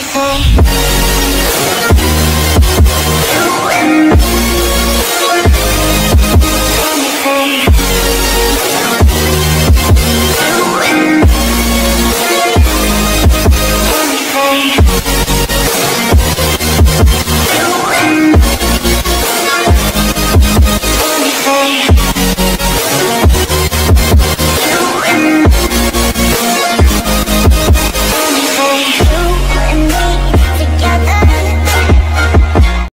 everything